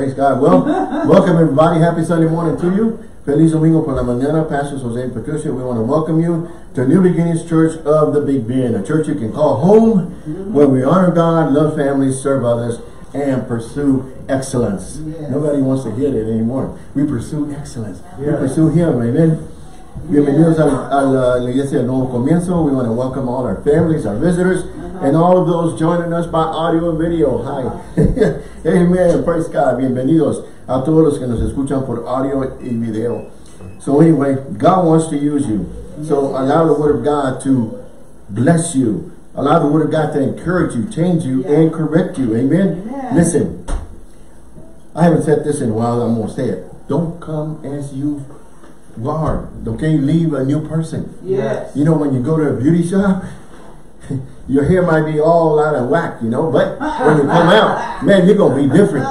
Praise God. Well, welcome everybody. Happy Sunday morning to you. Feliz Domingo por la mañana. Pastor Jose and Patricia, we want to welcome you to New Beginnings Church of the Big Bend, a church you can call home, mm-hmm. where we honor God, love families, serve others, and pursue excellence. Yes. Nobody wants to hear that anymore. We pursue excellence. We pursue Him. Amen. Bienvenidos al, a la, iglesia del Nuevo Comienzo. We want to welcome all our families, our visitors, and all of those joining us by audio and video. Hi. Amen. Praise God. Bienvenidos a todos los que nos escuchan por audio y video. So anyway, God wants to use you. So allow the Word of God to bless you. Allow the Word of God to encourage you, change you, Yeah. and correct you. Amen. Amen. Listen, I haven't said this in a while. I'm going to say it. Don't come as you are. Okay? Leave a new person. Yes. You know, when you go to a beauty shop, your hair might be all out of whack, you know, but when you come out, man, you're going to be different.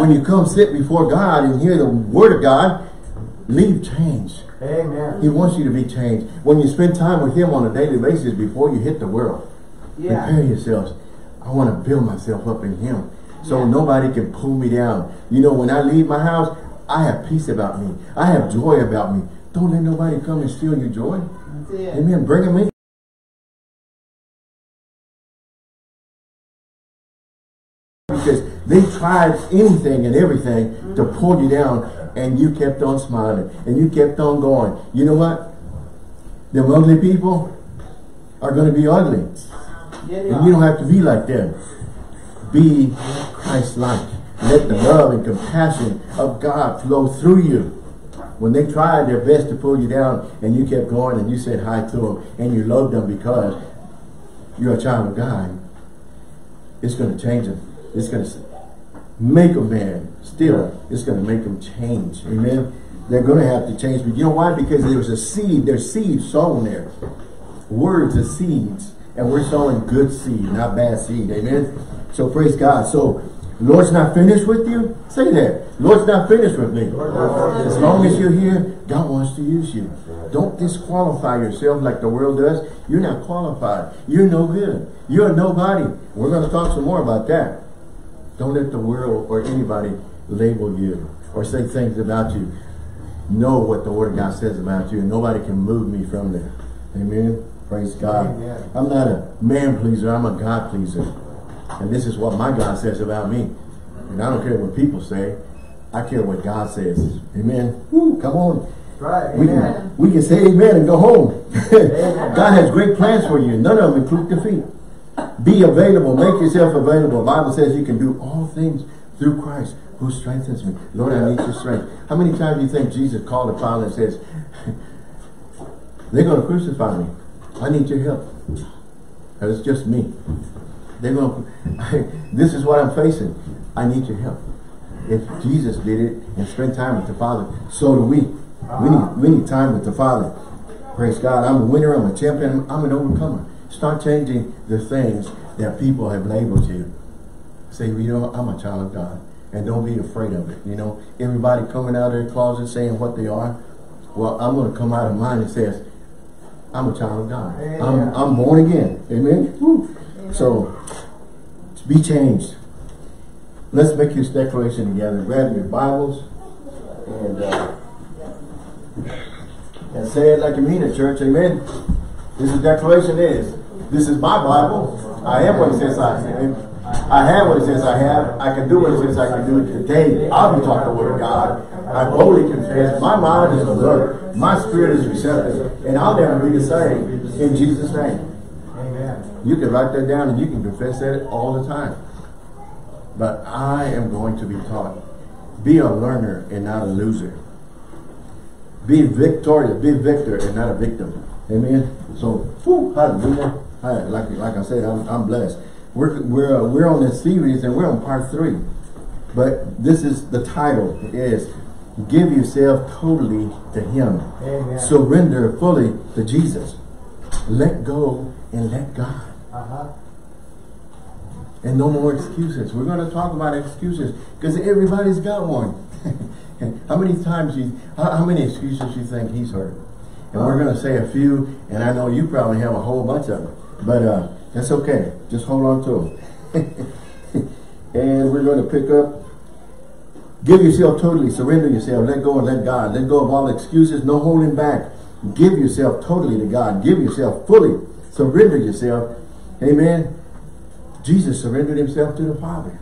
When you come sit before God and hear the word of God, leave change. Amen. He wants you to be changed. When you spend time with Him on a daily basis before you hit the world, Yeah. prepare yourselves. I want to build myself up in Him so Yeah. nobody can pull me down. You know, when I leave my house, I have peace about me. I have joy about me. Don't let nobody come and steal your joy. Amen. Bring them in. Because they tried anything and everything to pull you down and you kept on smiling and you kept on going. You know what? Them ugly people are going to be ugly. Yeah, And you don't have to be like them. Be Christ-like. Let the love and compassion of God flow through you. When they tried their best to pull you down and you kept going and you said hi to them and you loved them because you're a child of God, it's going to change them. It's going to make a man. Still, it's going to make them change. Amen. They're going to have to change. But you know why? Because there was a seed. There's seed sown there. Words are seeds. And we're sowing good seed, not bad seed. Amen. So praise God. So Lord's not finished with you. Say that. Lord's not finished with me. As long as you're here, God wants to use you. Don't disqualify yourself like the world does. You're not qualified. You're no good. You're nobody. We're going to talk some more about that. Don't let the world or anybody label you or say things about you. Know what the Word of God says about you, and nobody can move me from there. Amen. Praise God. Amen. I'm not a man pleaser, I'm a God pleaser. And this is what my God says about me. And I don't care what people say. I care what God says. Amen. Woo, come on. Right. We can, we can say amen and go home. God has great plans for you. None of them include defeat. Be available. Make yourself available. The Bible says you can do all things through Christ who strengthens me. Lord, I need your strength. How many times do you think Jesus called the Father and says, they're going to crucify me. I need your help. It's just me. They're going to, this is what I'm facing. I need your help. If Jesus did it and spent time with the Father, so do we. We need, we need time with the Father. Praise God. I'm a winner. I'm a champion. I'm an overcomer. Start changing the things that people have labeled you. Say, you know, I'm a child of God. And don't be afraid of it. You know, everybody coming out of their closet saying what they are. Well, I'm going to come out of mine and says, I'm a child of God. I'm, I'm born again. Amen. Woo. So, to be changed. Let's make this declaration together. Grab your Bibles and uh, and say it like you mean it, church. Amen. This is declaration is. This is my Bible. I am what it says I am. I have what it says I have. I can do what it says I can do today. I'll be taught the word of God. I boldly confess. My mind is alert. My spirit is receptive. And I'll never be the same. In Jesus' name. You can write that down and you can confess that all the time. But I am going to be taught. Be a learner and not a loser. Be victorious, be victor and not a victim. Amen. So, whew, hallelujah. Hi, Like, like I said, I'm, I'm blessed. We're, we're, uh, we're on this series and we're on part three. But this is the title is Give Yourself Totally to Him. Amen. Surrender fully to Jesus. Let go and let God. And no more excuses. We're going to talk about excuses because everybody's got one. how many times you, how, how many excuses you think he's heard? And we're going to say a few, and I know you probably have a whole bunch of them. But uh, that's okay. Just hold on to them. and we're going to pick up Give yourself totally, surrender yourself, let go and let God. Let go of all excuses, no holding back. Give yourself totally to God. Give yourself fully. Surrender yourself. Amen. Jesus surrendered himself to the Father.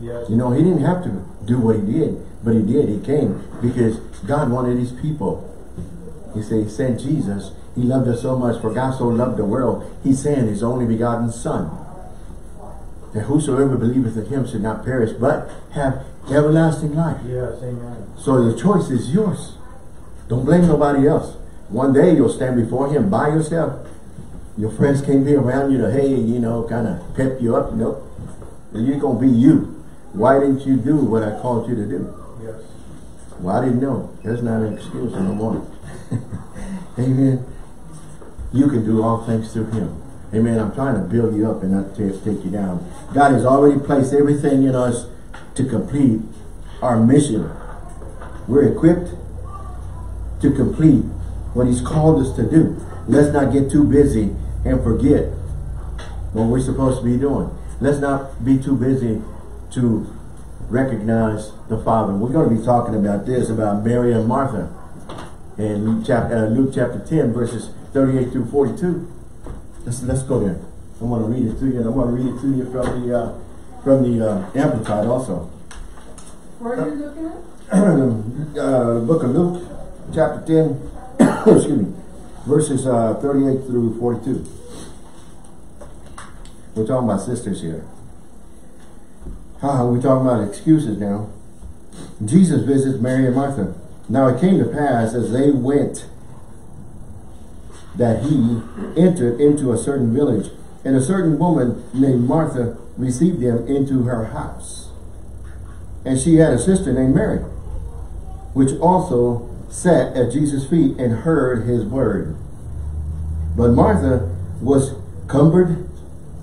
Yes. You know, he didn't have to do what he did, but he did. He came because God wanted his people. He said, he sent Jesus. He loved us so much, for God so loved the world. He sent his only begotten Son. That whosoever believeth in him should not perish, but have everlasting life. Yes, amen. So the choice is yours. Don't blame nobody else. One day you'll stand before him by yourself. Your friends can't be around you to, hey, you know, kind of pep you up. Nope. You're going to be you. Why didn't you do what I called you to do? Yes. Well, I didn't know. There's not an excuse no more. Amen. You can do all things through him. Amen. I'm trying to build you up and not take, take you down. God has already placed everything in us to complete our mission. We're equipped to complete what he's called us to do. Let's not get too busy and forget what we're supposed to be doing. Let's not be too busy to recognize the Father. We're going to be talking about this, about Mary and Martha in Luke chapter, uh, Luke chapter 10, verses 38 through 42. Let's, let's go there. I'm going to read it to you, and I'm going to read it to you from the, uh, from the uh, Amplified also. Where are you looking at? uh, book of Luke, chapter 10, excuse me, verses uh, 38 through 42. We're talking about sisters here. Uh, we're talking about excuses now. Jesus visits Mary and Martha. Now it came to pass as they went that he entered into a certain village, and a certain woman named Martha received them into her house. And she had a sister named Mary, which also sat at Jesus' feet and heard his word. But Martha was cumbered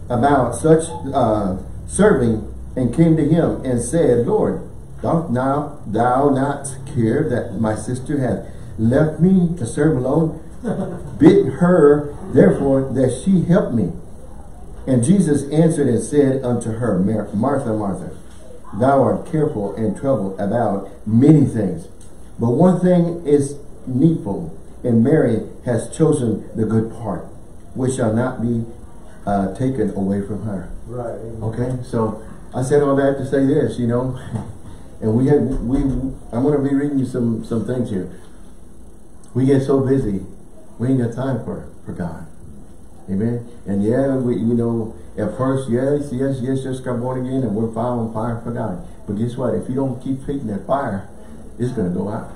about such uh, serving and came to him and said, Lord, dost now thou not care that my sister hath left me to serve alone? Bid her therefore that she help me. And Jesus answered and said unto her, Martha, Martha, thou art careful and troubled about many things. But one thing is needful, and Mary has chosen the good part, which shall not be uh, taken away from her. Right. Amen. Okay, so I said all that to say this, you know, and we had we. I'm going to be reading you some some things here. We get so busy, we ain't got time for for God. Amen. And yeah, we you know at first, yes, yes, yes, just got born again, and we're fire on fire for God. But guess what? If you don't keep feeding that fire, it's going to go out,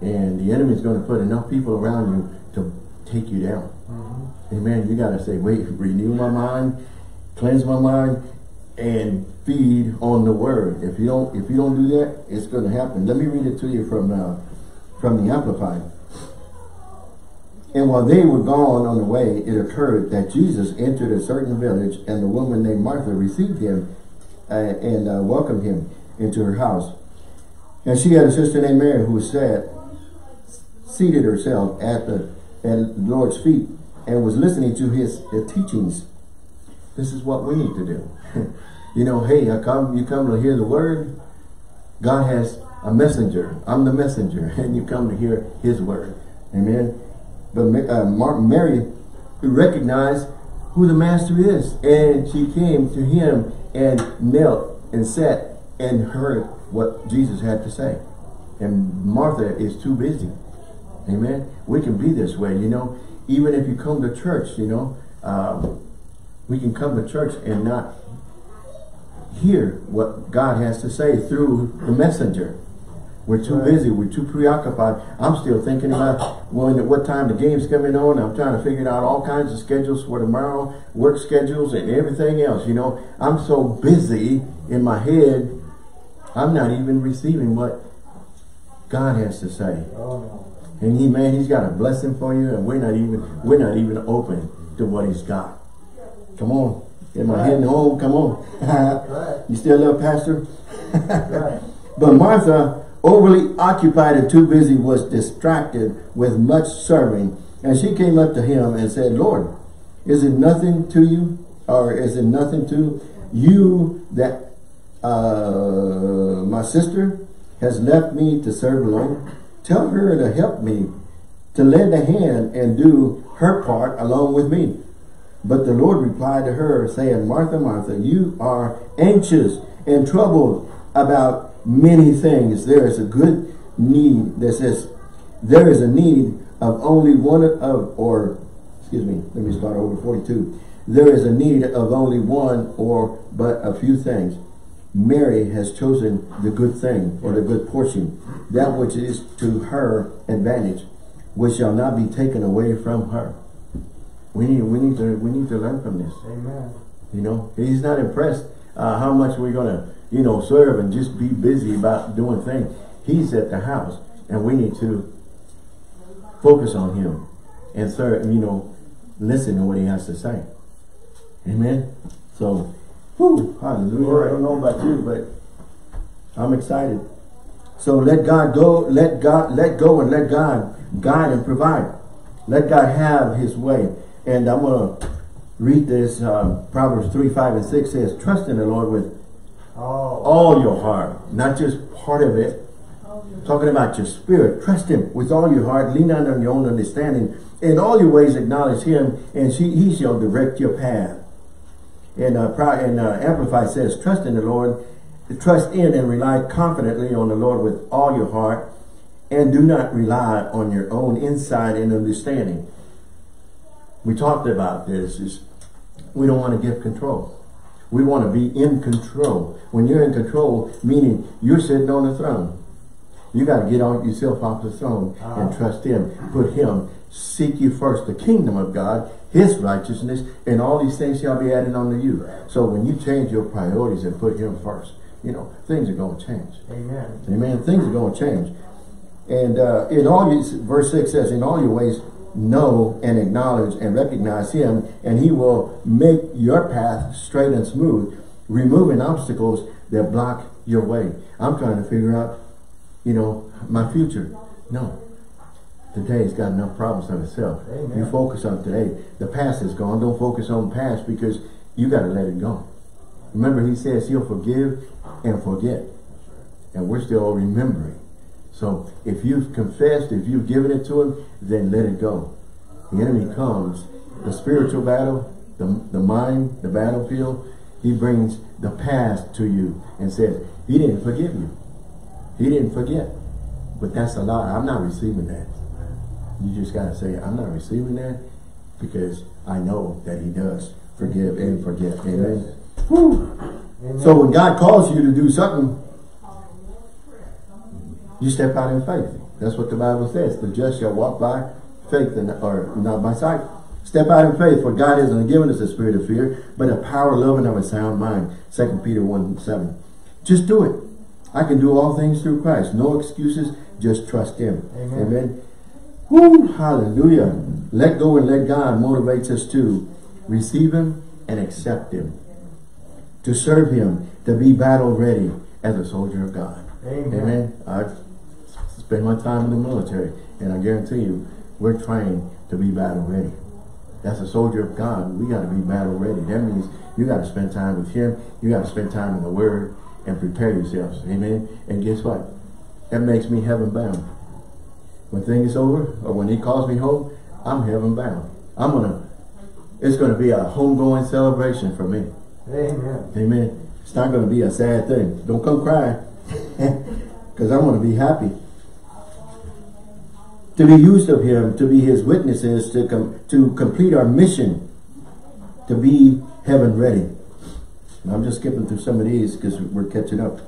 and the enemy is going to put enough people around you to take you down. Mm -hmm. Amen. You got to say, wait, renew my mind, cleanse my mind, and feed on the word. If you don't, if you don't do that, it's going to happen. Let me read it to you from uh, from the Amplified. And while they were gone on the way, it occurred that Jesus entered a certain village, and the woman named Martha received him uh, and uh, welcomed him into her house. And she had a sister named Mary who sat, seated herself at the at the Lord's feet and was listening to his, his teachings. This is what we need to do. you know, hey, I come, you come to hear the word. God has a messenger. I'm the messenger, and you come to hear his word. Amen. But uh, Mary recognized who the master is, and she came to him and knelt and sat and heard what Jesus had to say. And Martha is too busy. Amen. We can be this way, you know. Even if you come to church, you know, um, we can come to church and not hear what God has to say through the messenger. We're too right. busy. We're too preoccupied. I'm still thinking about when, at what time the game's coming on. I'm trying to figure out all kinds of schedules for tomorrow, work schedules and everything else. You know, I'm so busy in my head, I'm not even receiving what God has to say. And he, man, he's got a blessing for you, and we're not even, we're not even open to what he's got. Come on. Am I heading home? Come on. You still love Pastor? But Martha, overly occupied and too busy, was distracted with much serving. And she came up to him and said, Lord, is it nothing to you? Or is it nothing to you that uh, my sister has left me to serve alone. Tell her to help me, to lend a hand and do her part along with me. But the Lord replied to her, saying, Martha, Martha, you are anxious and troubled about many things. There is a good need that says, there is a need of only one of, or, excuse me, let me start over 42. There is a need of only one or but a few things. Mary has chosen the good thing or the good portion, that which is to her advantage, which shall not be taken away from her. We need, we need to, we need to learn from this. Amen. You know, he's not impressed uh, how much we're gonna, you know, serve and just be busy about doing things. He's at the house, and we need to focus on him and serve. You know, listen to what he has to say. Amen. So, whew, hallelujah. I don't know about you, but I'm excited. So let God go, let God, let go and let God guide and provide. Let God have his way. And I'm going to read this, uh, Proverbs 3, 5, and 6 says, trust in the Lord with Oh. all your heart, not just part of it. Talking about your spirit. Trust him with all your heart. Lean not on your own understanding. In all your ways acknowledge him, and she, he shall direct your path. And, uh, and uh, Amplify says, trust in the Lord. Trust in and rely confidently on the Lord with all your heart. And do not rely on your own insight and understanding. We talked about this. Is we don't want to give control. We want to be in control. When you're in control, meaning you're sitting on the throne. You got to get on yourself off the throne and Ah. trust him. Put him. Seek you first the kingdom of God, his righteousness, and all these things shall be added unto you. So when you change your priorities and put him first, you know, things are going to change. Amen. Amen. Things are going to change. And uh, in all you, verse 6 says, in all your ways, know and acknowledge and recognize him, and he will make your path straight and smooth, removing obstacles that block your way. I'm trying to figure out, you know, my future. No. Today's got enough problems on itself. Amen. You focus on today. The past is gone. Don't focus on the past because you got to let it go. Remember, he says he'll forgive and forget. And we're still remembering. So if you've confessed, if you've given it to him, then let it go. The enemy comes, the spiritual battle, the, the mind, the battlefield, he brings the past to you and says, he didn't forgive you. He didn't forget. But that's a lie. I'm not receiving that. You just got to say, I'm not receiving that because I know that he does forgive and forget. Amen. Amen. So when God calls you to do something, you step out in faith. That's what the Bible says. The just shall walk by faith and or not by sight. Step out in faith, for God hasn't given us a spirit of fear, but a power, love, and of a sound mind. 2 Peter 1 7. Just do it. I can do all things through Christ. No excuses, just trust Him. Amen. Amen. Woo, hallelujah. Let go and let God motivates us to receive Him and accept Him. To serve Him, to be battle ready as a soldier of God. Amen. Amen. I've spent my time in the military, and I guarantee you, we're trained to be battle ready. That's a soldier of God. We got to be battle ready. That means you got to spend time with Him. You got to spend time in the Word and prepare yourselves. Amen. And guess what? That makes me heaven bound. When things is over, or when He calls me home, I'm heaven bound. I'm gonna. It's gonna be a homegoing celebration for me. Amen. Amen. It's not going to be a sad thing. Don't come crying. Because I'm to be happy. To be used of him, to be his witnesses, to, com to complete our mission, to be heaven ready. And I'm just skipping through some of these because we're catching up.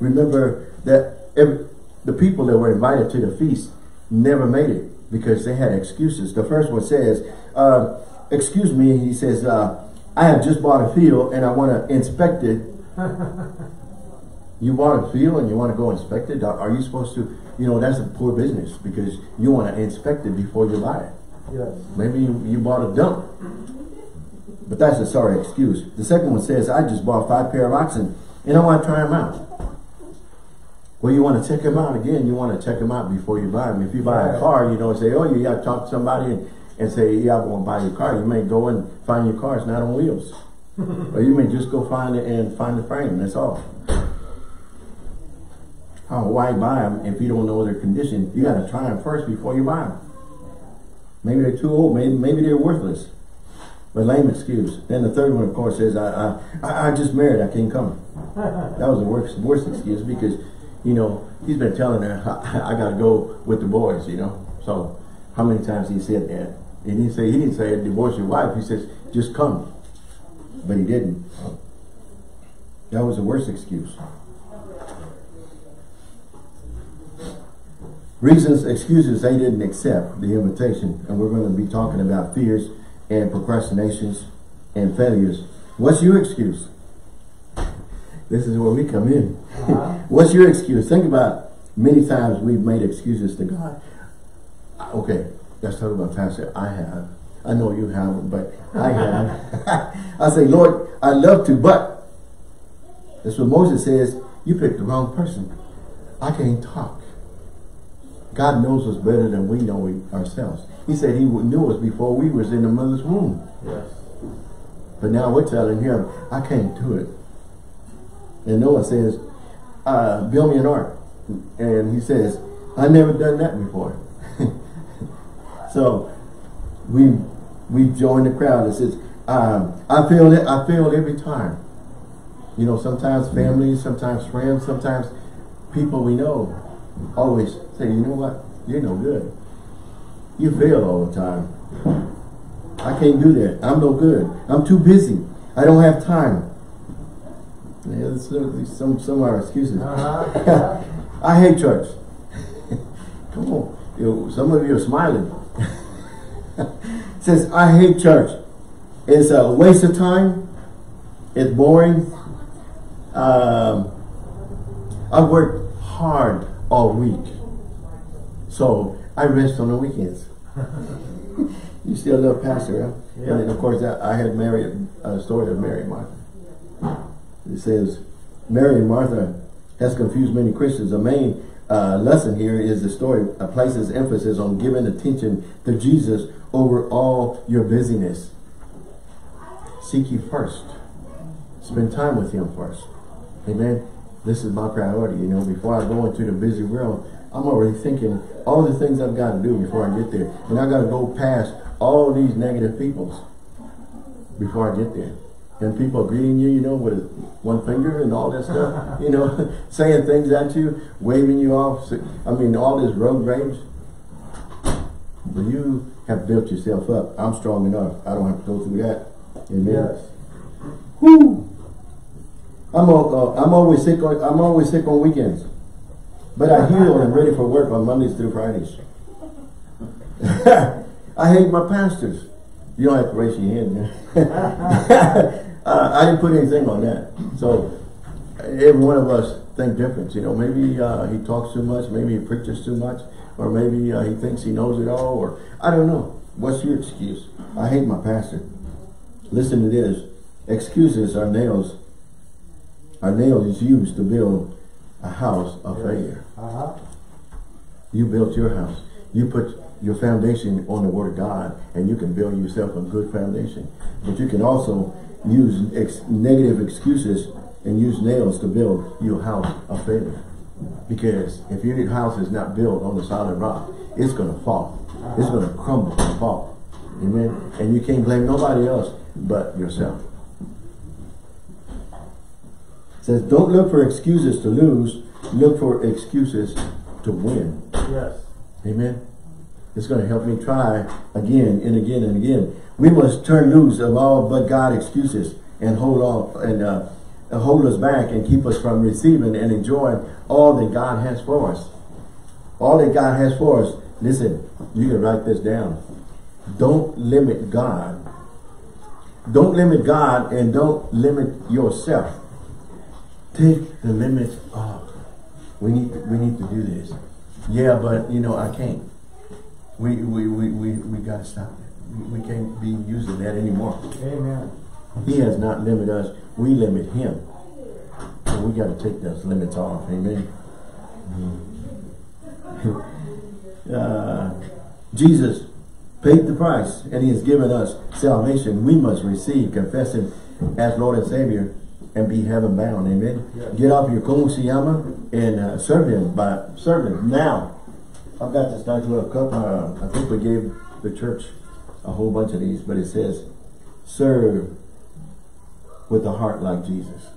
Remember that every, the people that were invited to the feast never made it because they had excuses. The first one says, uh, excuse me, he says, uh, I have just bought a field and I want to inspect it. you bought a field and you want to go inspect it? Are you supposed to, you know, that's a poor business because you want to inspect it before you buy it. Yes. Maybe you, you bought a dump. But that's a sorry excuse. The second one says, I just bought five pair of oxen and I want to try them out. Well, you want to check them out again. You want to check them out before you buy them. If you buy a car, you know, say, oh, you got to talk to somebody and, and say, yeah, I want to buy your car. You may go and find your car. It's not on wheels. or you may just go find it and find the frame. That's all. How, why buy them if you don't know their condition? You got to try them first before you buy them. Maybe they're too old. Maybe, maybe they're worthless. But lame excuse. Then the third one, of course, says, I, I, I just married. I can't come. That was the worst, worst excuse because, you know, he's been telling her, I, I got to go with the boys, you know. So how many times he said that? He didn't say, he didn't say divorce your wife. He says, just come. But he didn't. That was the worst excuse. Reasons, excuses they didn't accept the invitation. And we're going to be talking about fears and procrastinations and failures. What's your excuse? This is where we come in. Uh -huh. What's your excuse? Think about many times we've made excuses to God. Okay, let's talk about Pastor. I have. I know you haven't, but I have. I say, Lord, I love to, but that's what Moses says, you picked the wrong person. I can't talk. God knows us better than we know ourselves. He said he knew us before we was in the mother's womb. Yes. But now we're telling him, I can't do it. And Noah says, uh, build me an ark. And he says, i never done that before. so we we joined the crowd and says, um, I feel it, I it every time. You know, sometimes family, sometimes friends, sometimes people we know always say, you know what, you're no good. You fail all the time. I can't do that. I'm no good. I'm too busy. I don't have time. Yeah, some some of our excuses. Uh -huh. I hate church. Come on, you, some of you are smiling. says I hate church. It's a waste of time. It's boring. Um, I worked hard all week, so I rest on the weekends. you still love pastor, huh? Yeah. And of course, I had Mary, a story of Mary Martha. It says, Mary and Martha has confused many Christians. The main uh, lesson here is the story uh, places emphasis on giving attention to Jesus over all your busyness. Seek you first. Spend time with him first. Amen. This is my priority. You know, before I go into the busy world, I'm already thinking all the things I've got to do before I get there. And I got to go past all these negative peoples before I get there and people greeting you, you know, with one finger and all that stuff, you know, saying things at you, waving you off. I mean, all this road rage. But you have built yourself up. I'm strong enough. I don't have to go through that. Amen. Yes. Whoo! I'm uh, I'm always sick. On, I'm always sick on weekends, but I heal and I'm ready for work on Mondays through Fridays. I hate my pastors. You don't have to raise your hand, man. Uh, I didn't put anything on that. So every one of us think different. You know, maybe uh, he talks too much, maybe he preaches too much, or maybe uh, he thinks he knows it all, or I don't know. What's your excuse? I hate my pastor. Listen to this. Excuses are nails. Are nails used to build a house of yes. failure. -huh. You built your house. You put your foundation on the word of God, and you can build yourself a good foundation. But you can also use ex negative excuses and use nails to build your house of failure. Because if your house is not built on the solid rock, it's going to fall. It's going to crumble and fall. Amen. And you can't blame nobody else but yourself. It says, don't look for excuses to lose. Look for excuses to win. Yes. Amen. It's going to help me try again and again and again. We must turn loose of all but God excuses and hold on and uh, hold us back and keep us from receiving and enjoying all that God has for us. All that God has for us. Listen, you can write this down. Don't limit God. Don't limit God and don't limit yourself. Take the limits off. We need to, we need to do this. Yeah, but you know I can't. We we we we, we got to stop it. We can't be using that anymore. Amen. He has not limited us. We limit him. So we got to take those limits off. Amen. uh, Jesus paid the price and he has given us salvation. We must receive, confess him as Lord and Savior and be heaven bound. Amen. Yes. Get off your como se llama and uh, serve him by serving now. I've got this nice little cup. Uh, I think we gave the church a whole bunch of these, but it says, serve with a heart like Jesus.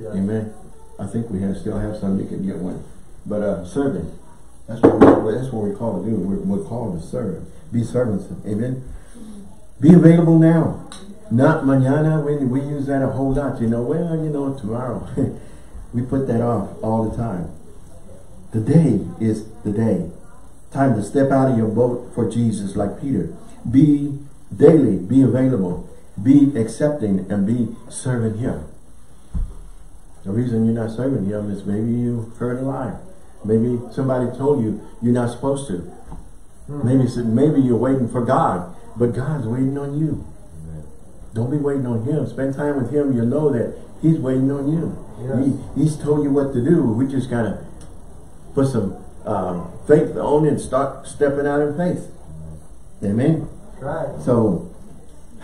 Amen. I think we have still have some. You can get one, but uh, serving. That's what we, that's what we're called to do. We're, we're called to serve. Be servants. Amen. Be available now, not mañana. We we use that a whole lot. You know, well, you know, tomorrow. we put that off all the time. Today is the day. Time to step out of your boat for Jesus, like Peter. Be daily. Be available. Be accepting and be serving Him. The reason you're not serving him is maybe you heard a lie. Maybe somebody told you you're not supposed to. Hmm. Maybe maybe you're waiting for God, but God's waiting on you. Don't be waiting on him. Spend time with him. You'll know that he's waiting on you. Yes. He, he's told you what to do. We just got to put some uh, faith on and start stepping out in faith. Amen. That's right. So,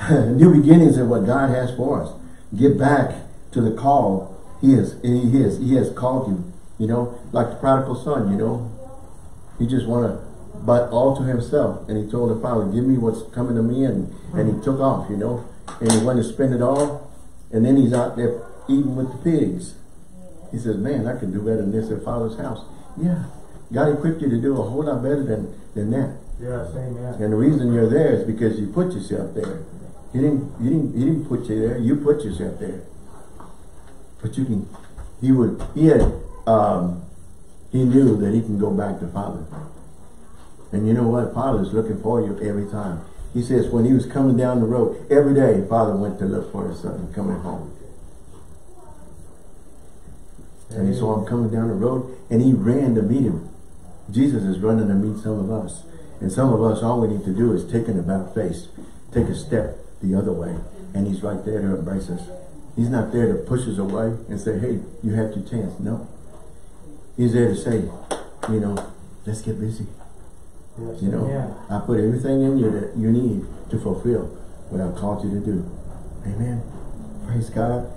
new beginnings are what God has for us. Get back to the call He has. He has. He has called you. You know, like the prodigal son. You know, he just wanted, but all to himself, and he told the father, "Give me what's coming to me," and and he took off. You know, and he went to spend it all, and then he's out there eating with the pigs. He says, "Man, I can do better than this at Father's house." Yeah, God equipped you to do a whole lot better than than that. Yes, amen. And the reason you're there is because you put yourself there. He didn't he didn't he didn't put you there, you put yourself there. But you can he would he had um he knew that he can go back to Father. And you know what? Father's looking for you every time. He says when he was coming down the road, every day Father went to look for his son coming home. And he saw him coming down the road and he ran to meet him. Jesus is running to meet some of us. And some of us, all we need to do is take an about face, take a step the other way, and he's right there to embrace us. He's not there to push us away and say, hey, you had your chance. No. He's there to say, you know, let's get busy. Yes, You know, amen. I put everything in you that you need to fulfill what I've called you to do. Amen. Praise God.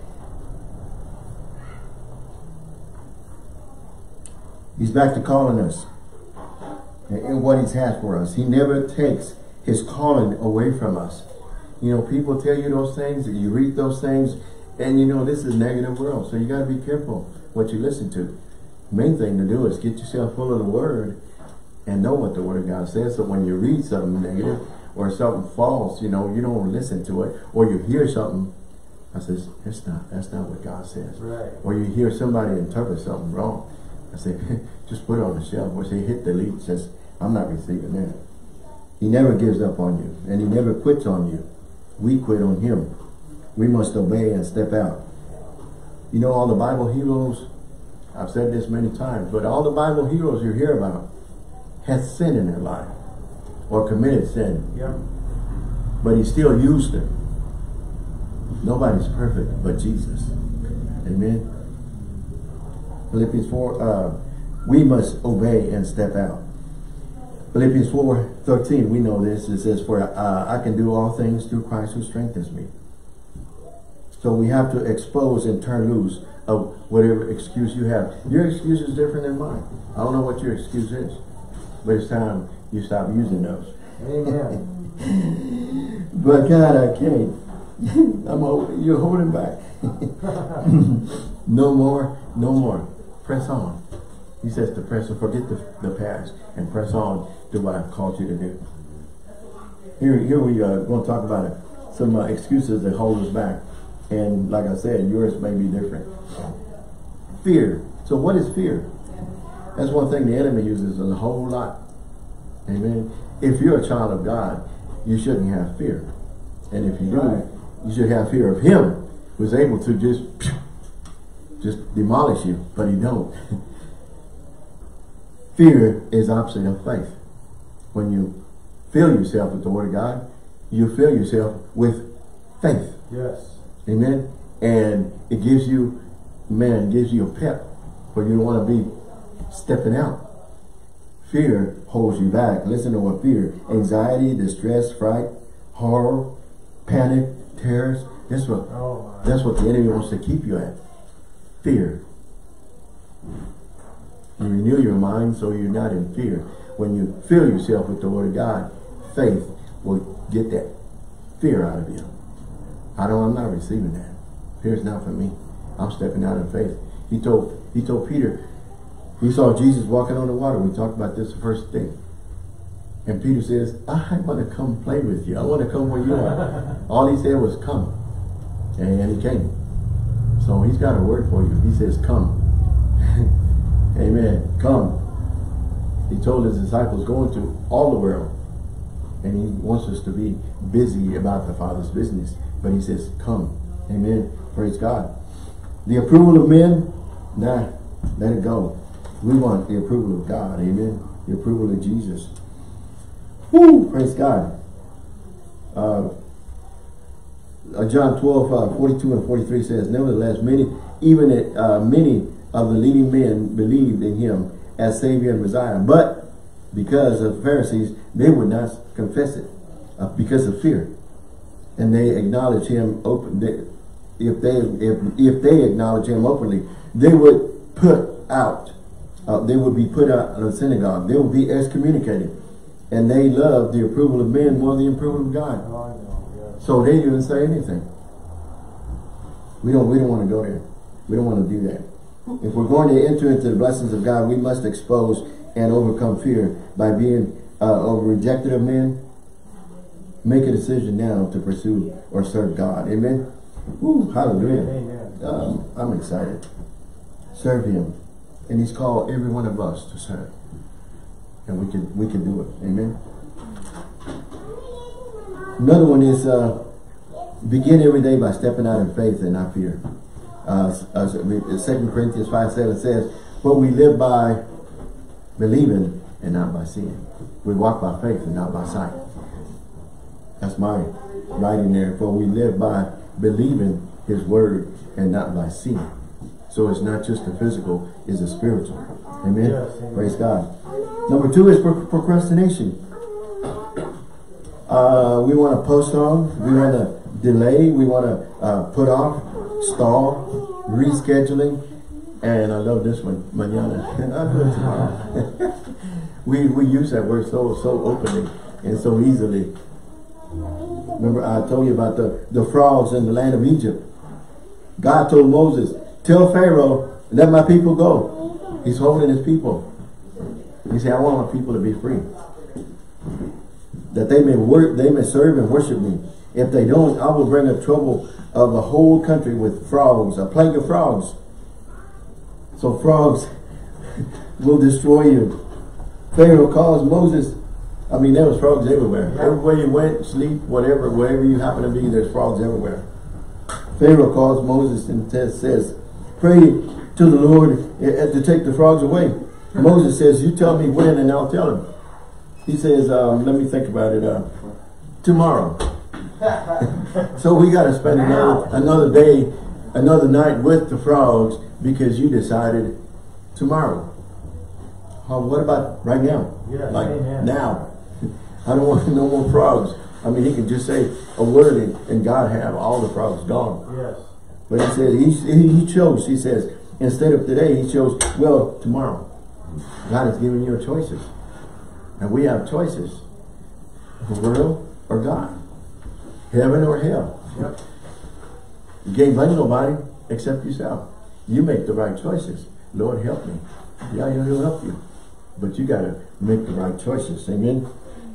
He's back to calling us and what he's had for us. He never takes his calling away from us. You know, people tell you those things, you read those things, and you know, this is negative world. So you got to be careful what you listen to. Main thing to do is get yourself full of the word and know what the word of God says. So when you read something negative or something false, you know, you don't listen to it, or you hear something, I says, that's not, that's not what God says. Right. Or you hear somebody interpret something wrong. I say, just put it on the shelf. Or say, hit the delete. Says, I'm not receiving that. He never gives up on you. And he never quits on you. We quit on him. We must obey and step out. You know all the Bible heroes, I've said this many times, but all the Bible heroes you hear about had sin in their life or committed sin. Yep. But he still used them. Nobody's perfect but Jesus. Amen. Philippians 4, uh, we must obey and step out. Philippians 4, 13, we know this. It says, for uh, I can do all things through Christ who strengthens me. So we have to expose and turn loose of whatever excuse you have. Your excuse is different than mine. I don't know what your excuse is. But it's time you stop using those. Amen. But God, I can't. I'm hold, you're holding back. no more, no more. Press on. He says to press on, forget the, the past and press on to what I've called you to do. Here, here we are going to talk about it. Some uh, excuses that hold us back. And like I said, yours may be different. Fear. So what is fear? That's one thing the enemy uses a whole lot. Amen. If you're a child of God, you shouldn't have fear. And if you do, Right. you should have fear of him who's able to just just demolish you, but he don't. fear is opposite of faith. When you fill yourself with the word of God, you fill yourself with faith. Yes. Amen. And it gives you, man, it gives you a pep for you to want to be stepping out. Fear holds you back. Listen to what fear, anxiety, distress, fright, horror, panic, terrors, That's what Oh, that's what the enemy wants to keep you at. Fear. You renew your mind so you're not in fear. When you fill yourself with the word of God, faith will get that fear out of you. I don't I'm not receiving that. Fear's not for me. I'm stepping out in faith. He told he told Peter, he saw Jesus walking on the water. We talked about this the first day. And Peter says, I want to come play with you. I want to come where you are. All he said was come. And he came. So he's got a word for you. He says, come. Amen. Come. He told his disciples, go into all the world. And he wants us to be busy about the Father's business. But he says, come. Amen. Praise God. The approval of men, nah, let it go. We want the approval of God. Amen. The approval of Jesus. Woo! Praise God. Uh, uh, John 12, uh, 42 and 43 says, Nevertheless, many, even uh, many of the leading men believed in him as Savior and Messiah. But because of the Pharisees, they would not confess it uh, because of fear. And they acknowledge him open. They, if they if if they acknowledge him openly, they would put out. Uh, they would be put out of the synagogue. They would be excommunicated. And they love the approval of men more than the approval of God. Oh, know. So they didn't say anything. We don't we don't want to go there. We don't want to do that. If we're going to enter into the blessings of God, we must expose and overcome fear by being uh, rejected of men. Make a decision now to pursue or serve God. Amen. Woo, hallelujah. Amen. Um, I'm excited. Serve Him, and He's called every one of us to serve, and we can we can do it. Amen. Another one is uh, begin every day by stepping out in faith and not fear. Uh, uh, 2 Corinthians 5 7 says, But we live by believing and not by seeing. We walk by faith and not by sight. That's my writing there. For we live by believing his word and not by seeing. So it's not just the physical, it's the spiritual. Amen? Yes, amen. Praise God. Number two is pro procrastination. Uh, we want to postpone, we want to delay, we want to uh, put off, stall, rescheduling, and I love this one, tomorrow. we we use that word so so openly and so easily. Remember, I told you about the the frogs in the land of Egypt. God told Moses, "Tell Pharaoh, let my people go." He's holding his people. He said, "I want my people to be free." that they may work, they may serve and worship me. If they don't, I will bring a trouble of the whole country with frogs, a plague of frogs. So frogs will destroy you. Pharaoh calls Moses. I mean, there was frogs everywhere. Everywhere you went, sleep, whatever, wherever you happen to be, there's frogs everywhere. Pharaoh calls Moses and says, says pray to the Lord eh, to take the frogs away. Moses says, you tell me when and I'll tell him. He says, um, let me think about it, uh, tomorrow. So we got to spend another, another day, another night with the frogs because you decided tomorrow. Oh, what about right now? Yes, like amen. now. I don't want no more frogs. I mean, he can just say a word and, and God have all the frogs gone. Yes. But he said, he, he, he chose, he says, instead of today, he chose, well, tomorrow. God has given you choices. And we have choices. The world or God. Heaven or hell. Yep. You can't blame nobody except yourself. You make the right choices. Lord, help me. Yeah, he'll help you. But you got to make the right choices. Amen?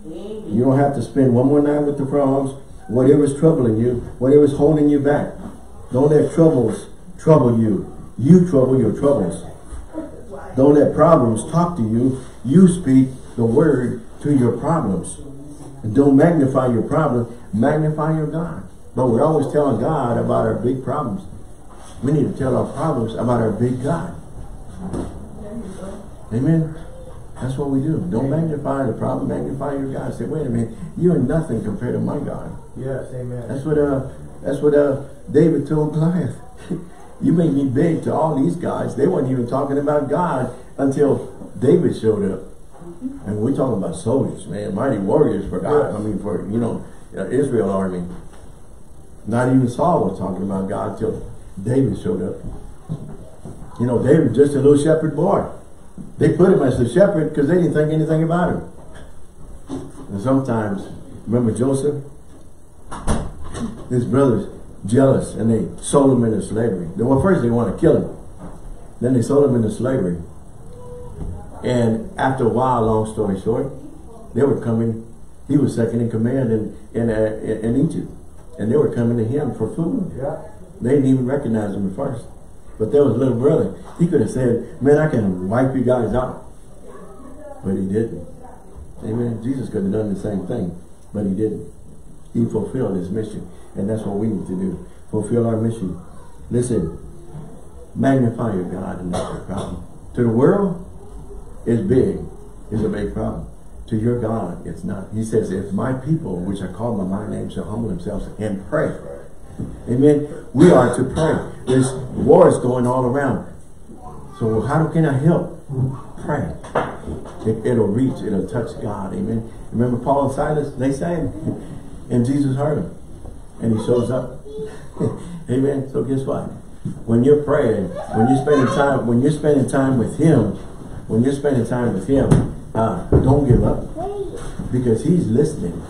You don't have to spend one more night with the frogs. Whatever's troubling you, whatever's holding you back. Don't let troubles trouble you. You trouble your troubles. Don't let problems talk to you. You speak the word to your problems. And don't magnify your problem. Magnify your God. But we're always telling God about our big problems. We need to tell our problems about our big God. Amen. That's what we do. Don't magnify the problem, magnify your God. Say, wait a minute, you are nothing compared to my God. Yes, amen. That's what uh that's what uh David told Goliath. you made me big to all these guys. They weren't even talking about God until David showed up. And we're talking about soldiers, man, mighty warriors for God. Yes. I mean, for you know, uh, Israel army. Not even Saul was talking about God till David showed up. You know, David just a little shepherd boy. They put him as the shepherd because they didn't think anything about him. And sometimes, remember Joseph? His brothers jealous and they sold him into slavery. Well, first they want to kill him. Then they sold him into slavery. And after a while, long story short, they were coming, he was second in command in, in, uh, in Egypt. And they were coming to him for food. Yeah. They didn't even recognize him at first. But there was little brother. He could have said, man, I can wipe you guys out. But he didn't. Amen. Jesus could have done the same thing. But he didn't. He fulfilled his mission. And that's what we need to do. Fulfill our mission. Listen, magnify your God and that's your problem. To the world, it's big. It's a big problem. To your God, it's not. He says, if my people, which are called by my name, shall humble themselves and pray. Amen. We are to pray. There's wars going all around. So how can I help? Pray. It, will reach, it'll touch God. Amen. Remember Paul and Silas? They sang. And Jesus heard them. And he shows up. Amen. So guess what? When you're praying, when you're spending time, when you're spending time with him, when you're spending time with him, uh, don't give up. Because he's listening.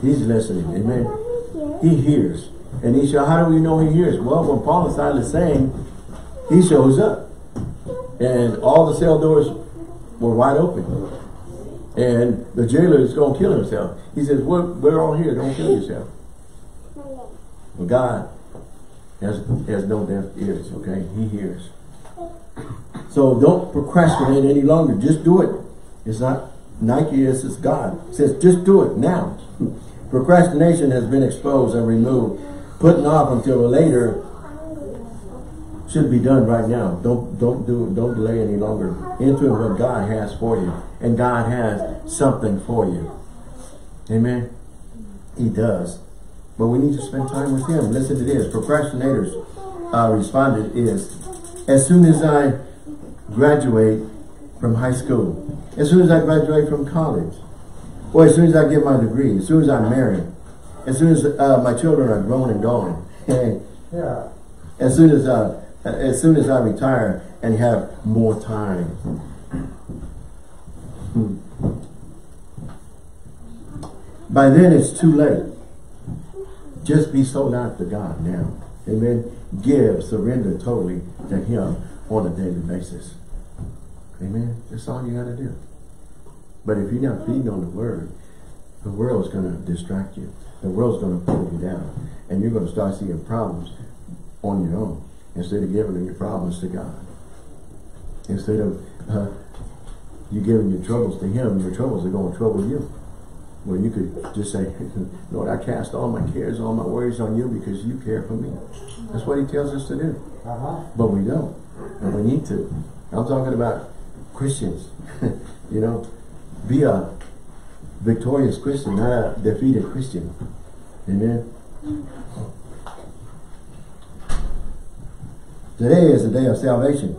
He's listening. Amen. He hears. And he said, how do we know he hears? Well, when Paul and Silas sang, he shows up. And all the cell doors were wide open. And the jailer is going to kill himself. He says, we're, we're all here. Don't kill yourself. But God has, has no deaf ears, okay? He hears. So don't procrastinate any longer. Just do it. It's not Nike, it's, God. It says, just do it now. Procrastination has been exposed and removed. Putting off until later should be done right now. Don't don't do don't delay any longer. Enter what God has for you. And God has something for you. Amen. He does. But we need to spend time with him. Listen to this. Procrastinators uh, responded is, as soon as I graduate from high school, as soon as I graduate from college, or as soon as I get my degree, as soon as I'm married, as soon as uh, my children are grown and gone, yeah. as soon as uh, as soon as I retire and have more time. Hmm. By then it's too late. Just be sold out to God now. Amen. Give, surrender totally to Him on a daily basis. Amen. That's all you got to do. But if you're not feeding on the Word, the world's going to distract you. The world's going to pull you down. And you're going to start seeing problems on your own instead of giving your problems to God. Instead of uh, you giving your troubles to Him, your troubles are going to trouble you. Well, you could just say, Lord, I cast all my cares, all my worries on you because you care for me. That's what he tells us to do. Uh -huh. But we don't. And we need to. I'm talking about Christians. you know, be a victorious Christian, not a defeated Christian. Amen. Today is the day of salvation.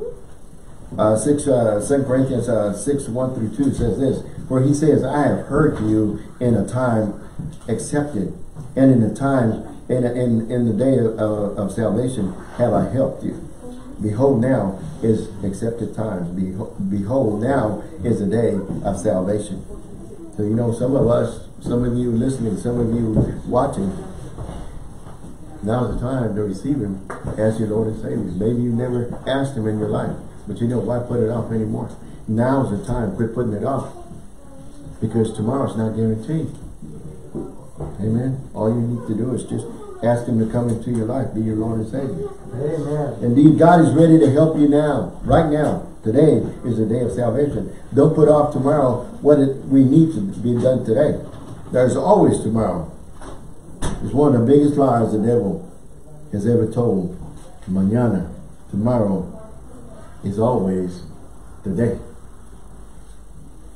Uh, 6, uh, 2 Corinthians uh, 6, 1 through 2 says this, For he says, I have heard you in a time accepted, and in a time, in, in, in the day of, of salvation have I helped you. Behold, now is accepted times. Behold, now is the day of salvation. So, you know, some of us, some of you listening, some of you watching, now's the time to receive him as your Lord and Savior. Maybe you never asked him in your life. But you know, why put it off anymore? Now's the time. Quit putting it off. Because tomorrow's not guaranteed. Amen. All you need to do is just ask him to come into your life, be your Lord and Savior. Amen. Indeed, God is ready to help you now, right now. Today is the day of salvation. Don't put off tomorrow what it, we need to be done today. There's always tomorrow. It's one of the biggest lies the devil has ever told. Mañana, tomorrow, is always today.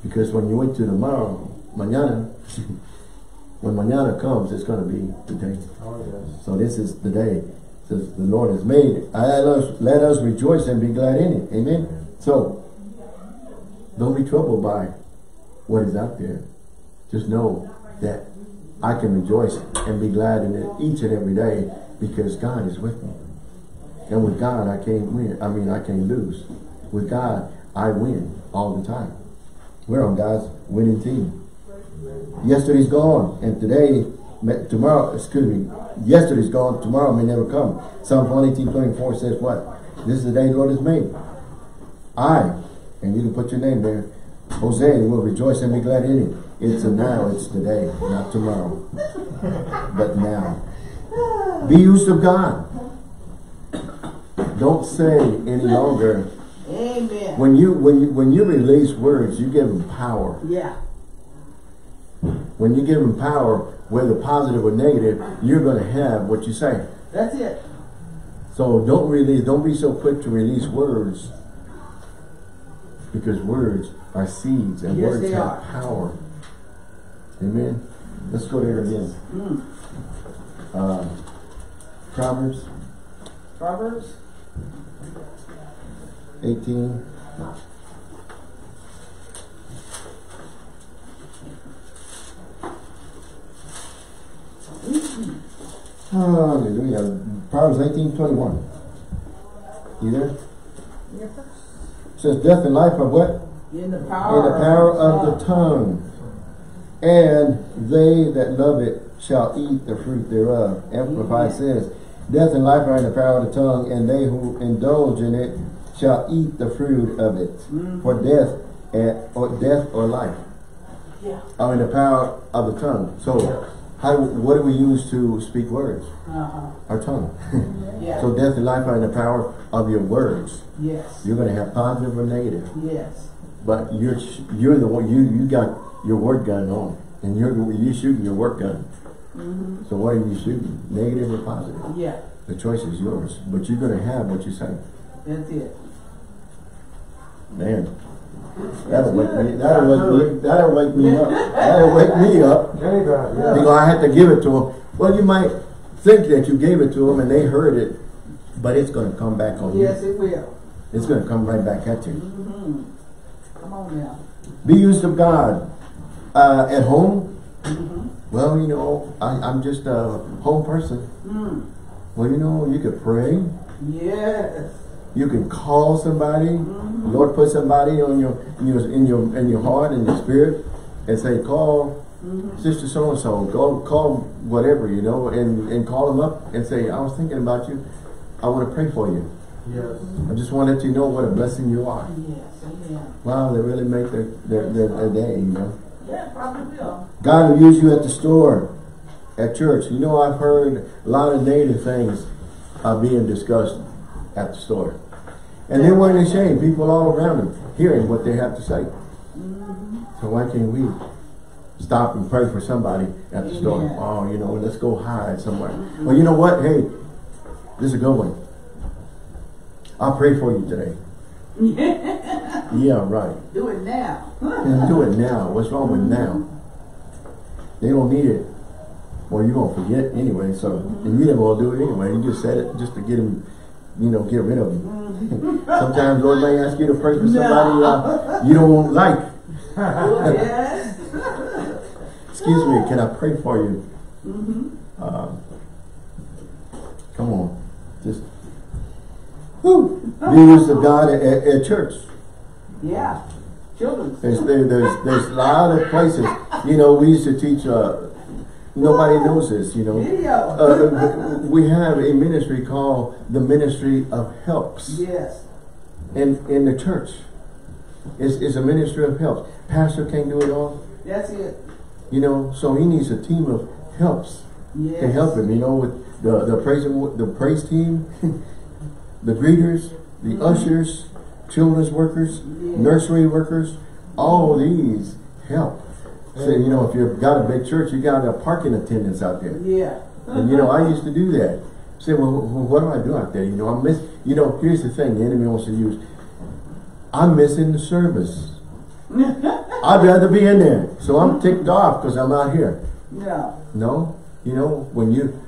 Because when you wait to tomorrow, mañana, when mañana comes, it's going to be the day. Oh, yes. So this is the day that the Lord has made. I let us, let us rejoice and be glad in it. Amen. So, don't be troubled by what is out there. Just know that I can rejoice and be glad in it each and every day because God is with me. And with God, I can't win. I mean, I can't lose. With God, I win all the time. We're on God's winning team. Yesterday's gone, and today, tomorrow, excuse me, yesterday's gone, tomorrow may never come. Psalm 118, 24 says what? This is the day the Lord has made. I, and you can put your name there, Jose will rejoice and be glad in it. It's a now, it's today, not tomorrow, but now. Be used of God. Don't say any longer. Amen. When you when you when you release words, you give them power. Yeah. When you give them power, whether positive or negative, you're going to have what you say. That's it. So don't release. Don't be so quick to release words, because words are seeds, and Yes, words have are. power. Amen. Let's go there again. Mm. Uh, Proverbs Proverbs 18. Hallelujah. Proverbs 18, 21. You there? Yes, sir. says death and life are what? in the power, In the power of the tongue. And they that love it shall eat the fruit thereof. Amplified Amen. says, Death and life are in the power of the tongue, and they who indulge in it shall eat the fruit of it. Mhm. For death and or death or life Yeah. are in the power of the tongue. So how what do we use to speak words? Uh-huh. Our tongue. Yeah. so death and life are in the power of your words. yes. You're gonna have positive or negative. Yes. But you're you're the one you you got your word gun on, and you're you shooting your work gun. Mm-hmm. So what are you shooting? Negative or positive? Yeah. The choice is yours. But you're gonna have what you say. That's it. Man, that'll wake me. That'll wake me. That'll wake me up. That'll wake me up. Yeah. Because I had to give it to them. Well, you might think that you gave it to them and they heard it, but it's gonna come back on Yes, you. Yes, it will. It's gonna come right back at you. Mm-hmm. Come on now. Be used of God uh, at home. Mm-hmm. Well, you know, I, I'm just a home person. Mm. Well, you know, you could pray. Yes. You can call somebody. Mhm. Lord put somebody on your in your in your in your heart and your spirit, and say, call Mm-hmm. Sister so and so. Go call whatever you know, and and call them up and say, I was thinking about you. I want to pray for you. Yes. I just want to let you know what a blessing you are. Yes. Amen. Wow, they really make their their, their, their day. You know. Yeah, probably will. God will use you at the store, at church. You know, I've heard a lot of negative things are being discussed at the store. And they weren't ashamed. People all around them hearing what they have to say. Mm-hmm. So why can't we stop and pray for somebody at the store? Oh, you know, let's go hide somewhere. Well, you know what? Hey, this is a good one. I'll pray for you today. Yeah, right. Do it now. And do it now. What's wrong with now? They don't need it. Well, you're going to forget anyway, so, and you never going to do it anyway. You just said it just to get him, you know, get rid of him. Sometimes Lord may ask you to pray for somebody uh, you don't like. Excuse me, can I pray for you? Mm-hmm. Uh, come on. Just, whew. Be used of God at, at, at church. Yeah. Children. There's, there, there's, there's a lot of places. You know, we used to teach, uh, nobody knows this, you know. Video. Uh, we have a ministry called the Ministry of Helps yes. in, in the church. It's, it's a ministry of helps. Pastor can't do it all, That's it. you know, so he needs a team of helps Yes. to help him, you know, with the, the praise the praise team, the greeters, the Mhm. ushers, children's workers, Yeah. nursery workers, all these help. So, you know, if you've got a big church, you got a parking attendance out there. Yeah. And you know, I used to do that. Say, well, what do I do out there? You know, I miss. You know, here's the thing: the enemy wants to use. I'm missing the service. I'd rather be in there, so I'm ticked off because I'm out here. No. No, you know, when you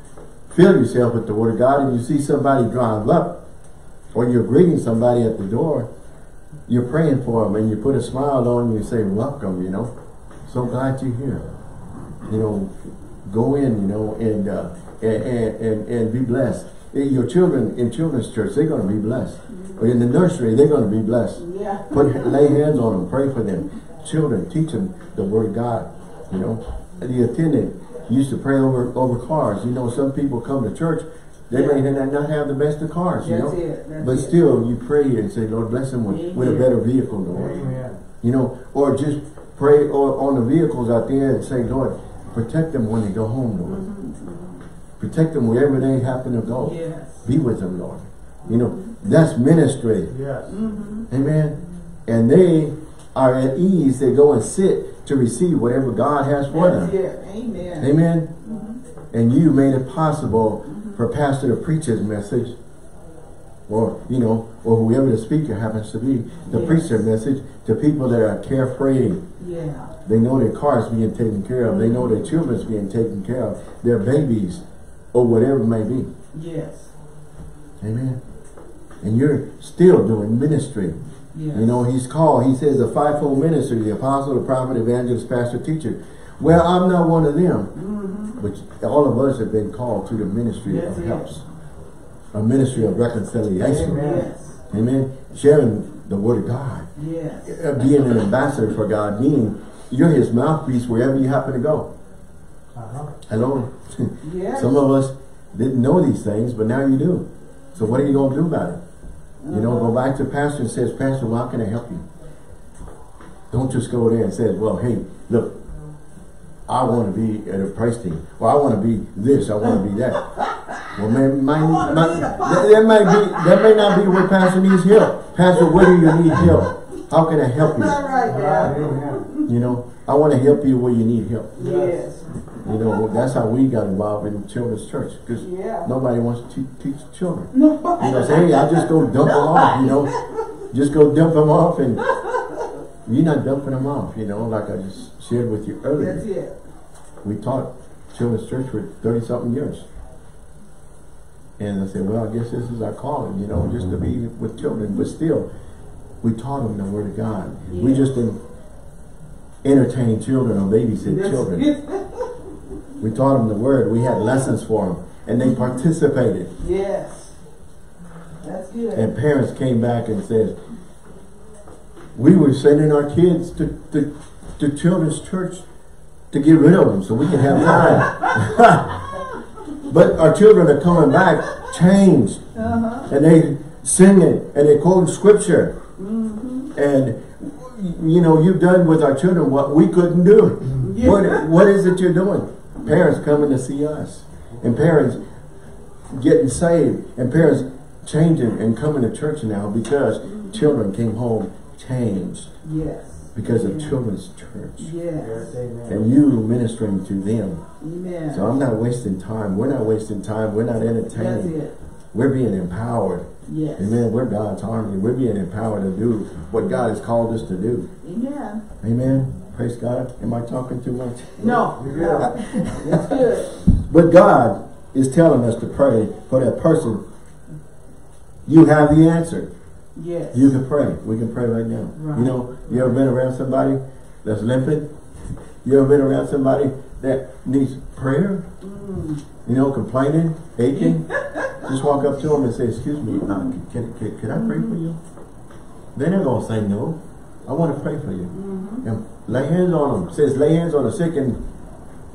fill yourself with the Word of God and you see somebody drive up, or you're greeting somebody at the door, you're praying for them and you put a smile on and you say, "Welcome," you know. So glad you're here. You know, go in, you know, and uh, and, and, and and be blessed. Your children in children's church, they're going to be blessed. Or in the nursery, they're going to be blessed. Yeah. Put lay hands on them, pray for them. Children, teach them the word of God. You know, the attendant used to pray over over cars. You know, some people come to church, they may not not have the best of cars. You That's know, it, that's but it. still, you pray and say, Lord, bless them with, with a better vehicle, Lord. Amen. You know, or just pray o- on the vehicles out there and say, Lord, protect them when they go home, Lord. Protect them wherever they happen to go. Yes. Be with them, Lord. You know, that's ministry. Yes. Mm-hmm. Amen. And they are at ease. They go and sit to receive whatever God has for That's them. it. Amen. Amen. Mm-hmm. And you made it possible for mm-hmm. pastor to preach his message, or you know, or whoever the speaker happens to be, to Yes. preach their message to people that are carefree. Yeah. They know their car's being taken care of. They know their children's being taken care of. Their babies, or whatever it may be. Yes. Amen. And you're still doing ministry. Yes. You know, he's called, he says, a fivefold ministry, the apostle, the prophet, evangelist, pastor, teacher. Well, I'm not one of them. mm -hmm. But all of us have been called to the ministry That's of helps. A ministry of reconciliation. Amen. Amen. Sharing the word of God. Yes. Uh, Being an ambassador for God. Meaning, you're his mouthpiece wherever you happen to go. Uh-huh. Hello? Yes. Some of us didn't know these things, but now you do. So what are you going to do about it? You know, go back to pastor and says, Pastor, well, how can I help you? Don't just go there and say, well, hey, look, I want to be at a price team. Well, I want to be this. I want to be that. Well, man, might, wanna might, that, that might be that may not be what Pastor needs help. Pastor, where do you need help? How can I help you? right, You know, I want to help you where you need help. Yes. You know, that's how we got involved in children's church because Yeah. nobody wants to te- teach children. No. You know, say, hey, I just go dump them off, you know. Just go dump them off and you're not dumping them off, you know, like I just shared with you That's earlier. it. We taught children's church for 30 something years. And I said, well, I guess this is our calling, you know, just to be mm-hmm. with children. But still, we taught them the word of God. We just didn't entertain children or babysit That's children. We taught them the word. We had lessons for them. And they mm-hmm. participated. Yes. That's good. And parents came back and said, we were sending our kids to, to, to children's church to get rid of them so we can have time. but our children are coming back changed. Uh-huh. And they singing and they quoting scripture. And you know, you've done with our children what we couldn't do. Yeah. What, what is it you're doing? Parents coming to see us. And parents getting saved. And parents changing and coming to church now because children came home changed Yes. Because of children's church. Yes. And you ministering to them. Amen. So I'm not wasting time. We're not wasting time. We're not entertaining. We're being empowered. Yes. Amen. We're God's army. We're being empowered to do what God has called us to do. Amen. Amen. Praise God. Am I talking too much? No. That's good. But God is telling us to pray for that person. You have the answer. Yes. You can pray. We can pray right now. Right. You know, you ever been around somebody that's limping? You ever been around somebody that needs prayer? Mm. You know, complaining, aching? Just walk up to them and say, excuse me, uh, can, can, can I pray for you? They're not going to say no. I want to pray for you. Mm-hmm. And lay hands on them. says lay hands on the sick and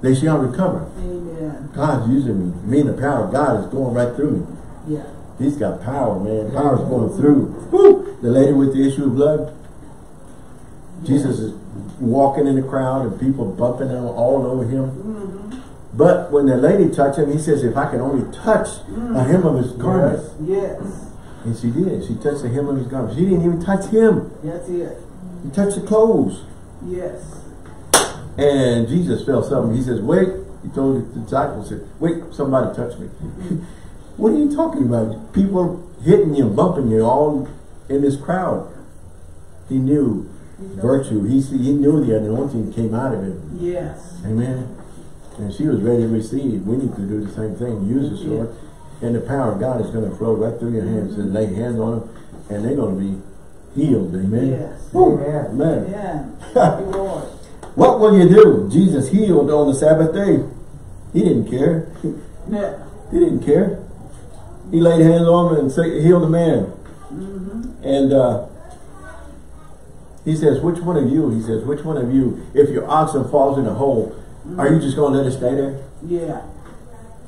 they shall recover. Amen. God's using me. Me and the power of God is going right through me. Yeah. He's got power, man. Power's going through. Woo! The lady with the issue of blood. Jesus is walking in the crowd and people bumping all over him. Mm-hmm. But when the lady touched him, he says, if I can only touch a hem of his garment. Yes. And she did. She touched the hem of his garment. She didn't even touch him. That's it. He touched the clothes. Yes. And Jesus felt something. He says, wait. He told the disciples, wait, somebody touched me. what are you talking about? People hitting you, bumping you all in this crowd. He knew virtue. He, he knew the anointing came out of him. Yes. Amen. And she was ready to receive. We need to do the same thing. Use the sword. And the power of God is going to flow right through your hands and lay hands on them. And they're going to be healed. Amen. Yes. Woo. Amen. Amen. You, Lord. What will you do? Jesus healed on the Sabbath day. He didn't care. Yeah. He didn't care. He laid hands on him and healed the man. And uh, he says, which one of you, he says, which one of you, if your oxen falls in a hole, are you just going to let it stay there? Yeah.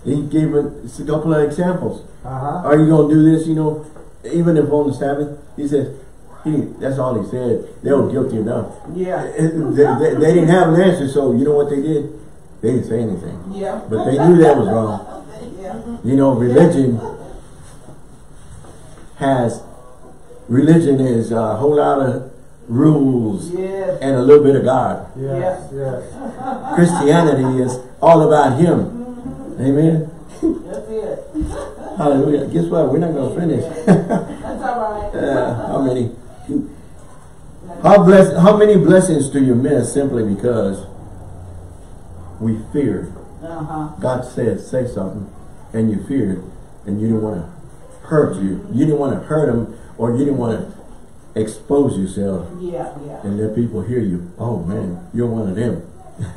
He gave a, couple of examples. Uh-huh. Are you going to do this, you know, even if on the Sabbath? He says, he, that's all he said. They were guilty enough. Yeah. They, they- they didn't have an answer, so you know what they did? They didn't say anything. Yeah. But they knew that was wrong. Yeah. You know, religion has, religion is a whole lot of rules Yes. and a little bit of God. Yes, yes. Christianity is all about Him. Amen. That's it. Hallelujah. Guess what? We're not going to finish. That's all right. Uh, how many? How bless? How many blessings do you miss simply because we fear? Uh-huh. God said, "Say something," and you feared, and you didn't want to hurt you. You didn't want to hurt them, or you didn't want to expose yourself Yeah, yeah. and let people hear you. Oh man, you're one of them.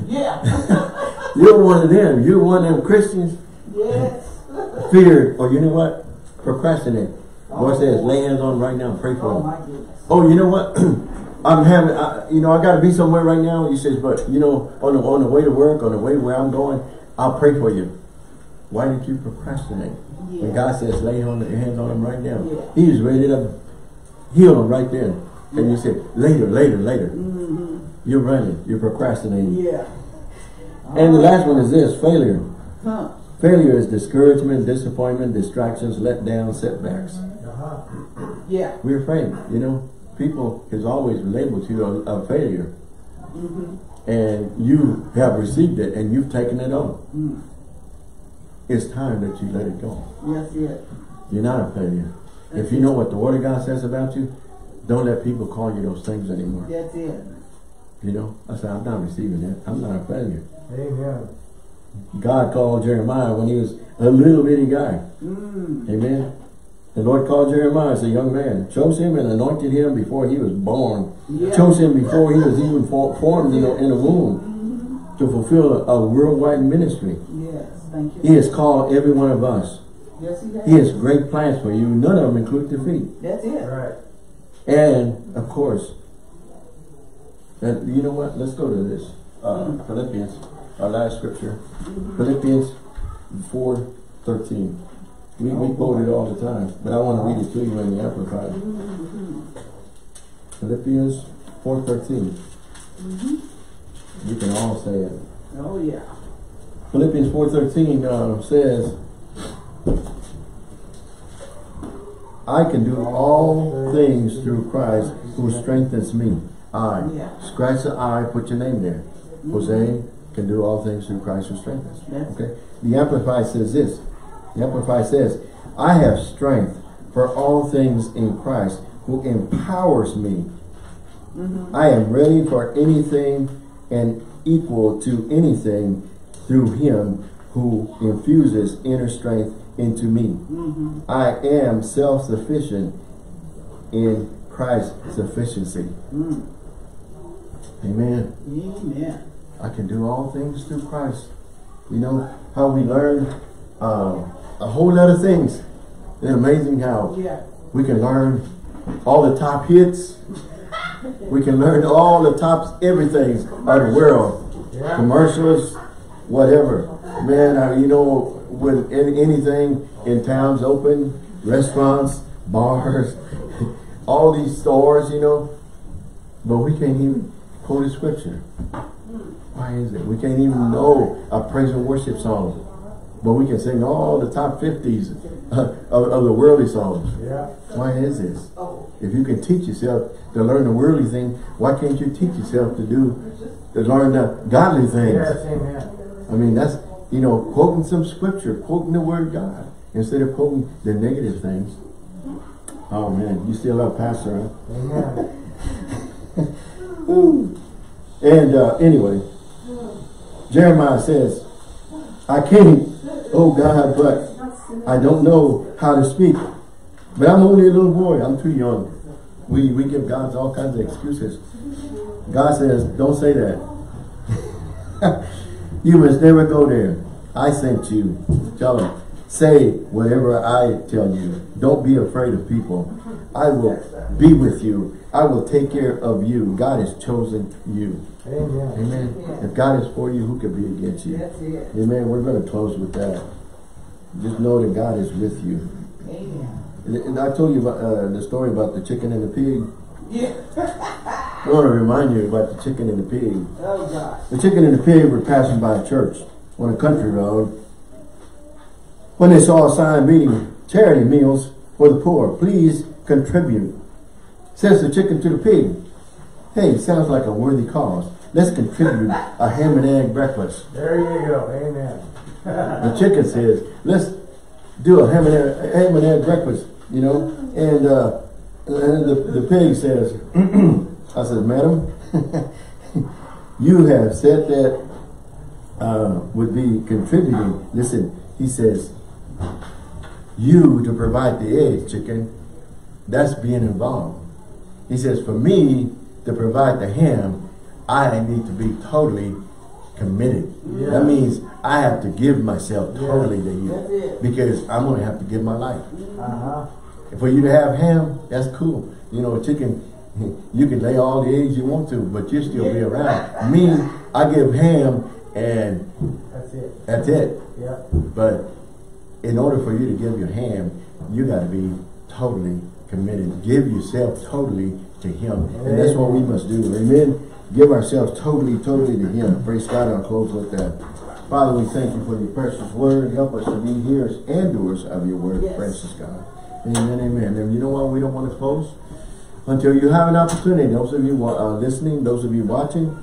Yeah. You're one of them. You're one of them Christians yes. feared, or oh, you know what? Procrastinate. Oh, Lord says, lay hands on them right now, and pray for Oh them. my goodness. Oh, you know what? I'm having, I, you know, I got to be somewhere right now. He says, but you know, on the on the way to work, on the way where I'm going, I'll pray for you. Why did you procrastinate? Yeah. God says, lay on your hands on him right now, Yeah. He's ready to heal him right then. And you say, later, later, later. You're running. You're procrastinating. Yeah. And the last one is this: failure. Huh. Failure is discouragement, disappointment, distractions, letdown, setbacks. Uh-huh. Yeah. We're afraid, you know. People has always labeled you a, a failure. And you have received it and you've taken it on. Mm. It's time that you let it go. That's it. You're not a failure. If you know what the Word of God says about you, don't let people call you those things anymore. That's it. You know, I said, I'm not receiving that. I'm not a failure. Amen. God called Jeremiah when he was a little bitty guy. Mm. Amen. The Lord called Jeremiah as a young man, chose him and anointed him before he was born, Yeah. chose him before he was even formed in the, in the womb to fulfill a, a worldwide ministry. Yes. Thank you. He has called every one of us. Yes, he has. He has great plans for you. None of them include defeat. That's it. Right. And, of course, and you know what? Let's go to this. Uh, hmm. Philippians, our last scripture. Philippians 4, 13. We, we oh, quote it all the time, but I want to read it to you in the Amplified. Philippians 4, 13. Mm-hmm. You can all say it. Oh yeah. Philippians 4.13 uh, says, I can do all things through Christ who strengthens me. I. Scratch the I, put your name there. Jose can do all things through Christ who strengthens. Okay. The Amplified says this. The Amplified says, I have strength for all things in Christ who empowers me. I am ready for anything and equal to anything through him who infuses inner strength into me. I am self-sufficient in Christ's sufficiency. Mm. Amen. Amen. I can do all things through Christ. You know how we learn um, a whole lot of things. It's amazing how Yeah. we can learn all the top hits. We can learn all the top everything of the world. Yeah. Commercials, whatever. Man, you know, when any, anything in towns open, restaurants, bars, all these stores, you know, but we can't even quote a scripture. Why is it? We can't even know a praise and worship song. But we can sing all the top 50s of, of the worldly songs. Yeah. Why is this? If you can teach yourself to learn the worldly thing, why can't you teach yourself to do, to learn the godly things? Yes, amen. I mean, that's, you know, quoting some scripture, quoting the word God, instead of quoting the negative things. Oh man, you still love pastor, huh? Amen. And uh, anyway, Jeremiah says, I can't, oh God, but I don't know how to speak. But I'm only a little boy. I'm too young. We, we give God all kinds of excuses. God says, don't say that. you must never go there. I sent you. Tell them, say whatever I tell you. Don't be afraid of people. I will be with you. I will take care of you. God has chosen you. Amen. Amen. Yeah. If God is for you, who could be against you? That's it. Amen. We're going to close with that. Just know that God is with you. Amen. And- And I told you about, uh, the story about the chicken and the pig. Yeah. I want to remind you about the chicken and the pig. Oh, gosh. The chicken and the pig were passing by a church on a country road when they saw a sign reading charity meals for the poor. Please contribute. Says the chicken to the pig. Hey, sounds like a worthy cause. Let's contribute a ham and egg breakfast. There you go. Amen. The chicken says, let's do a ham and egg, ham and egg breakfast, you know. And, uh, and the, the pig says, I said, madam, you have said that uh, would be contributing. Listen, he says, you to provide the eggs, chicken, that's being involved. He says, for me to provide the ham, I need to be totally committed. Yeah. That means I have to give myself Yeah. totally to you. Because I'm going to have to give my life. Uh-huh. For you to have ham, that's cool. You know, chicken, you can lay all the eggs you want to, but you still be around. Me, I give ham and That's it. that's it. Yep. But in order for you to give your ham, you got to be totally committed. Give yourself totally to Him. And that's what we must do. Amen. Give ourselves totally, totally to Him. Praise God. I'll close with that. Father, we thank you for your precious word. Help us to be hearers and doers of your word, Yes. precious God. Amen, amen. And you know what? We don't want to close until you have an opportunity. Those of you uh, listening, those of you watching,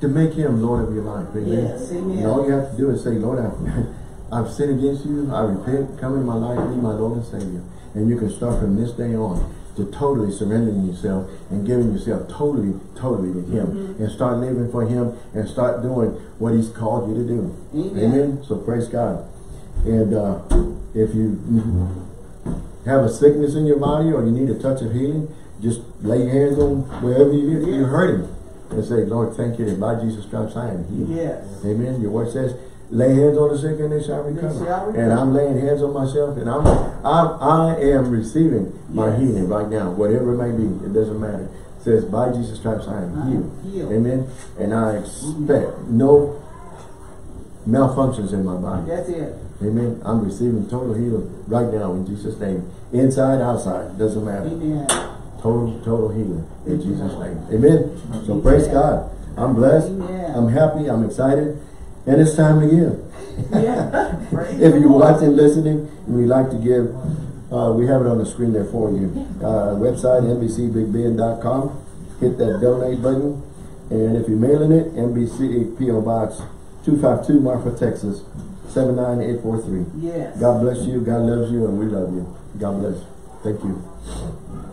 to make Him Lord of your life. Amen. Yes, amen. And all you have to do is say, Lord, I've, I've sinned against you. I repent. Come in my life. Be my Lord and Savior. And you can start from this day on to totally surrendering yourself and giving yourself totally, totally to Him. Mm-hmm. And start living for Him and start doing what He's called you to do. Amen. So praise God. And uh, if you have a sickness in your body or you need a touch of healing, just lay your hands on wherever you, you're hurting and say, Lord, thank you that by Jesus Christ I am healed. Yes. Amen. Your word says, lay hands on the sick and they shall recover. And I'm laying hands on myself and I'm, I'm I am receiving my Yes. healing right now, whatever it may be. It doesn't matter. It says, by Jesus Christ I am I am healed. healed. Amen. And I expect mm-hmm. no malfunctions in my body. That's it. Amen. I'm receiving total healing right now in Jesus' name. Inside, outside, doesn't matter. Amen. Total, total healing in Jesus' name. Amen. So praise God. I'm blessed. Amen. I'm happy. I'm excited. And it's time to give. Yeah. If you're watching, listening, and you'd like to give, uh, we have it on the screen there for you. Uh, website, NBCBigBend.com. Hit that donate button. And if you're mailing it, NBC PO Box 252 Marfa, Texas 79843. Yes. God bless you. God loves you, and we love you. God bless. Thank you.